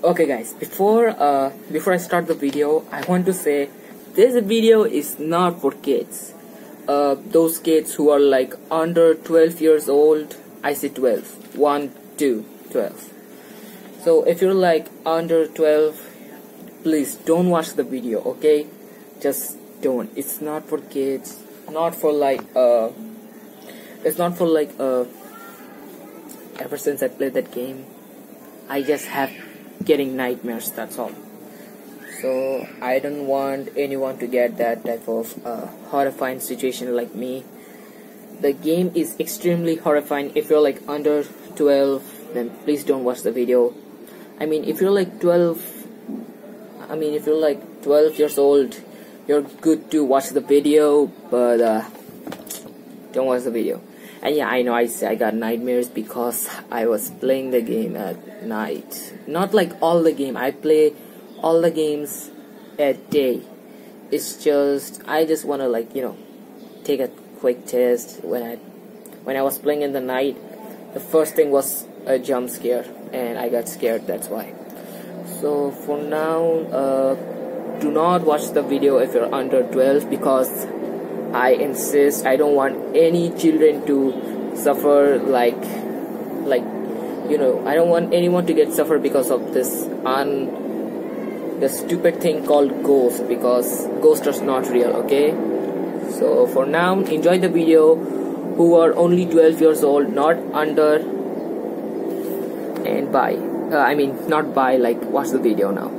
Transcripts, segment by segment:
Okay guys, before uh, before I start the video, I want to say this video is not for kids. Uh, those kids who are like under 12 years old, I say 12. 1, 2, 12. So if you're like under 12, please don't watch the video, okay? Just don't. It's not for kids. Not for like uh it's not for like uh ever since I played that game I just have getting nightmares that's all. So I don't want anyone to get that type of uh, horrifying situation like me. The game is extremely horrifying. If you're like under 12 then please don't watch the video. I mean if you're like 12 I mean if you're like 12 years old you're good to watch the video but uh, don't watch the video and yeah I know I say I got nightmares because I was playing the game at night. Not like all the game I play all the games at day. It's just I just want to like you know take a quick test. When I when I was playing in the night the first thing was a jump scare and I got scared that's why. So for now uh, do not watch the video if you're under 12 because I insist I don't want any children to suffer like like you know I don't want anyone to get suffer because of this un the stupid thing called ghost because ghost is not real okay? So for now enjoy the video. Who are only 12 years old not under and bye. Uh, I mean not bye like watch the video now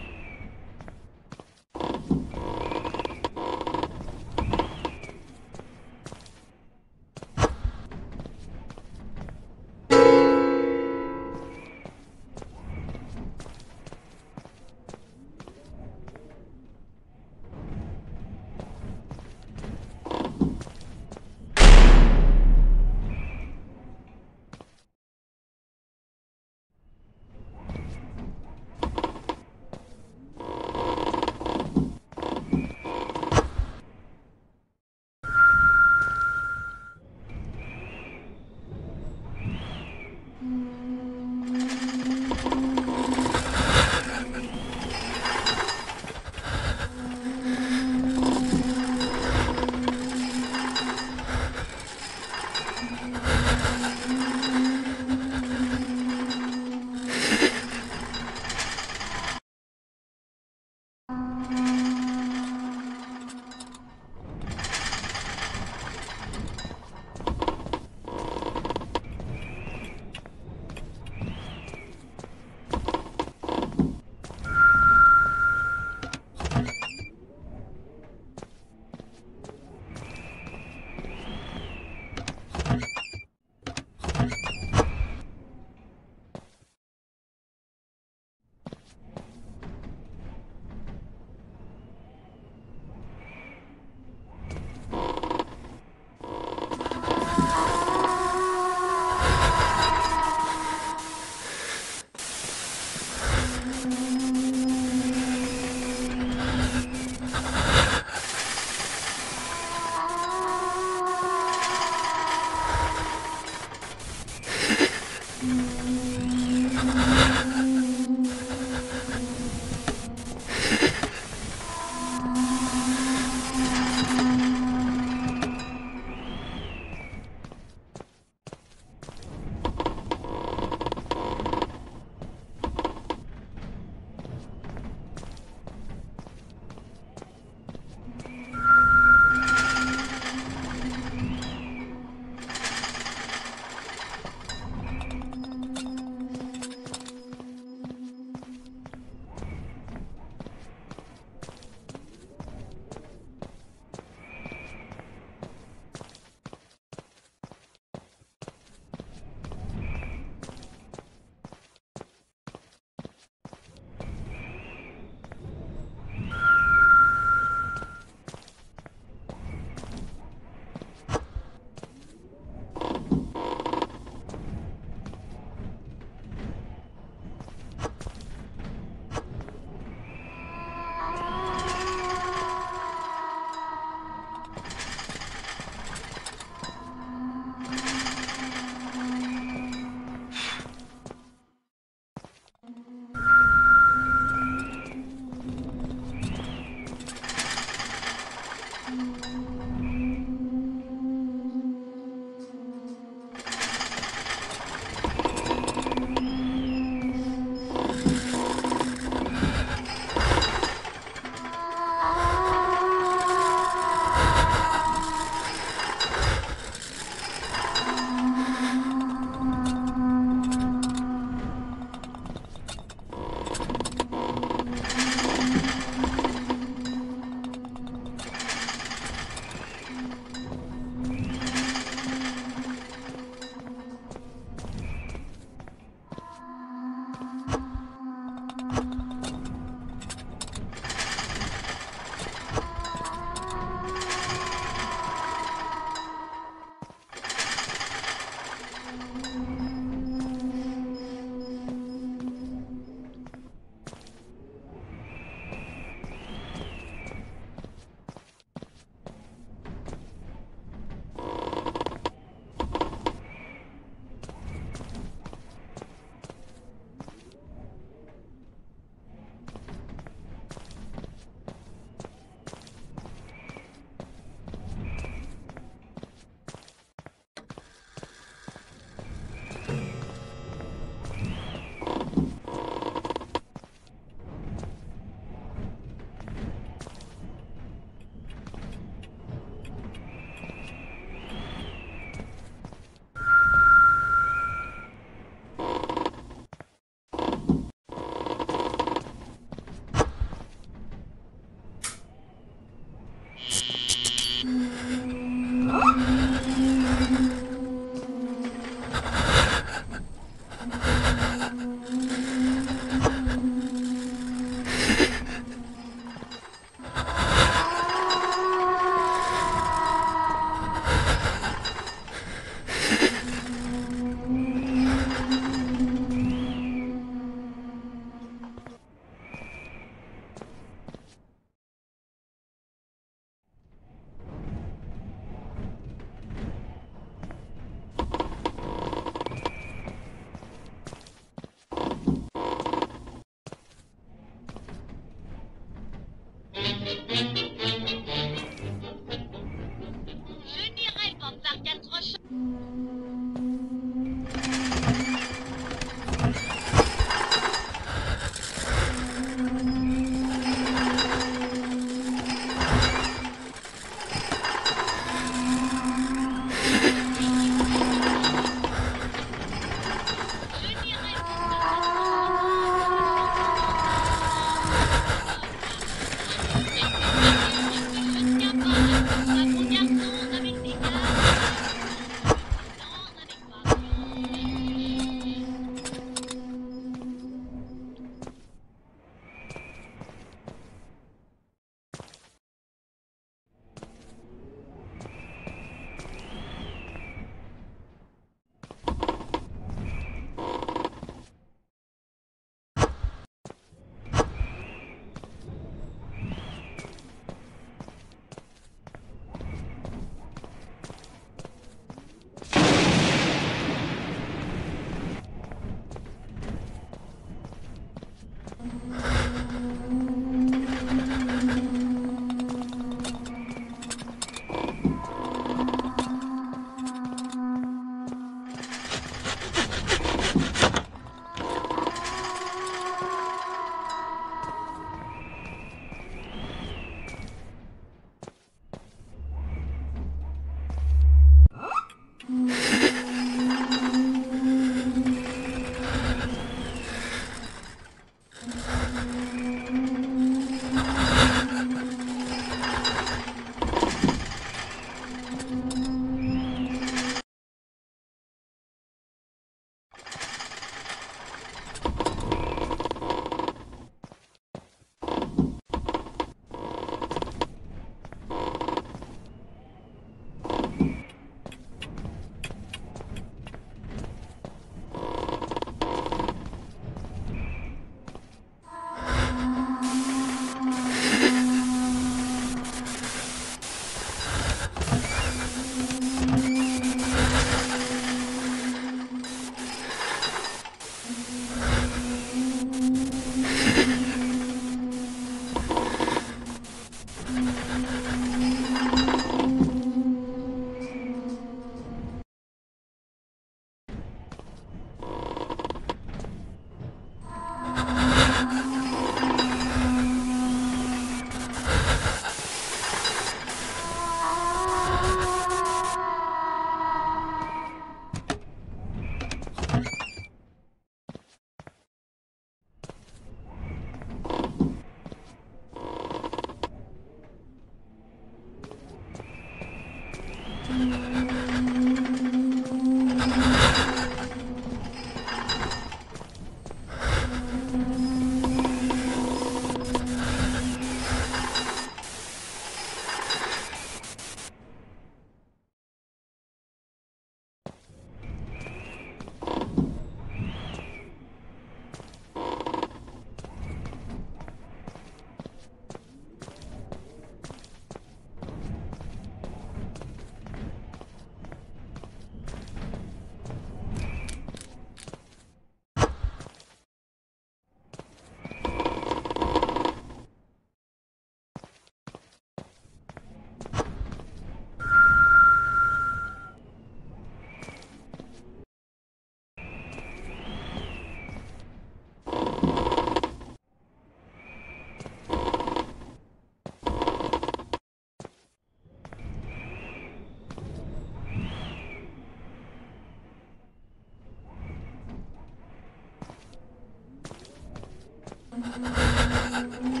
Thank you.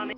on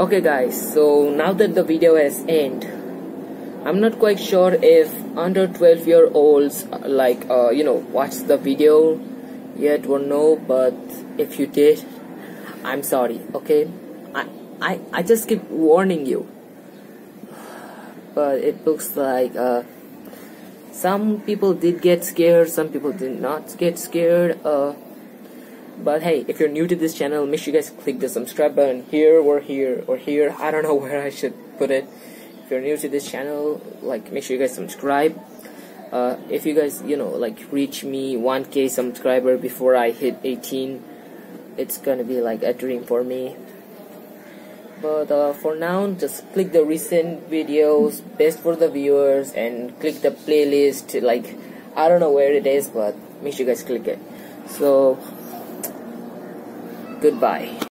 Okay guys, so now that the video has end, I'm not quite sure if under 12 year olds like uh, you know watch the video yet or no, but if you did, I'm sorry. Okay, I I I just keep warning you. But it looks like uh, some people did get scared, some people did not get scared. Uh, but hey, if you're new to this channel, make sure you guys click the subscribe button here or here or here. I don't know where I should put it. If you're new to this channel, like make sure you guys subscribe. Uh, if you guys, you know, like reach me 1k subscriber before I hit 18, it's gonna be like a dream for me. But uh, for now, just click the recent videos, best for the viewers, and click the playlist. Like, I don't know where it is, but make sure you guys click it. So, goodbye.